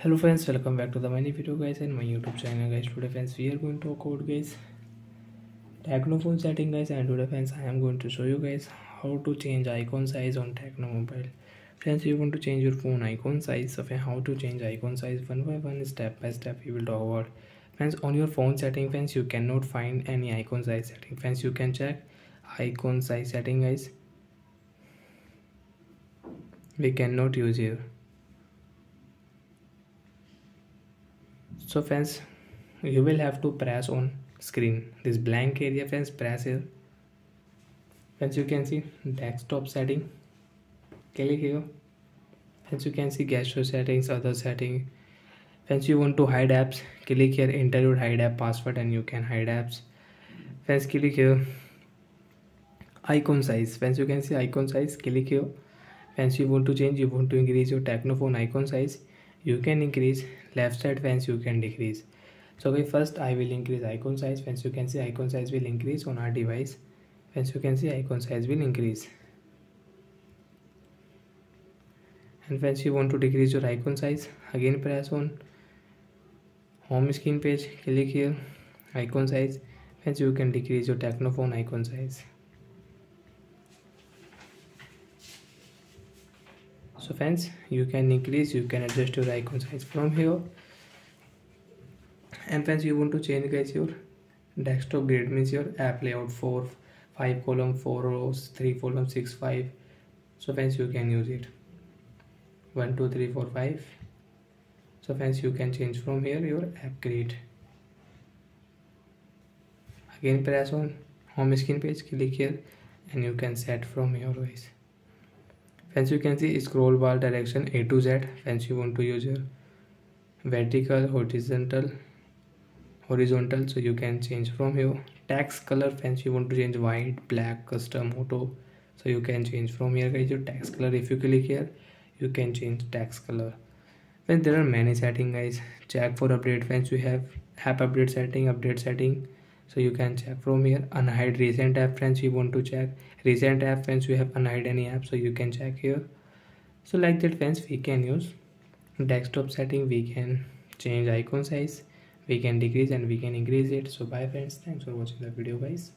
hello friends welcome back to the many video guys and my youtube channel guys. Today friends we are going to talk about guys Tecno phone setting guys and today friends i am going to show you guys how to change icon size on Tecno mobile friends you want to change your phone icon size so how to change icon size one by one step by step we will talk about. Friends on your phone setting friends you cannot find any icon size setting. Friends you can check icon size setting guys. We cannot use here so friends you will have to press on screen. This blank area friends press here. Friends you can see desktop setting. Click here. Friends you can see gesture settings other setting. Friends you want to hide apps click here enter your hide app password and you can hide apps. Friends click here. Icon size. Friends you can see icon size click here. Friends you want to change you want to increase your Tecno phone icon size you can increase left side fence you can decrease. So okay first i will increase icon size. Fence you can see icon size will increase. On our device fence you can see icon size will increase. And once you want to decrease your icon size again press on home screen page click here icon size. Hence you can decrease your Tecno phone icon size so friends you can increase you can adjust your icon size from here. And friends you want to change guys your desktop grid means your app layout 4 5 column 4 rows 3 column 6 5 so friends you can use it. 1 2 3 4 5 so friends you can change from here your app grid. Again press on home screen page click here and you can set from here guys as you can see scroll bar direction a to z. As you want to use your vertical horizontal horizontal. So you can change from here. Text color. As you want to change white black custom auto. So you can change from here guys your text color. If you click here you can change text color. When there are many setting guys. Check for update. Once you have app update setting update setting so you can check from here. Unhide recent app friends you want to check. Recent app friends you have unhide any app so you can check here. So like that friends we can use. Desktop setting we can change icon size. We can decrease and we can increase it. So bye friends. Thanks for watching the video guys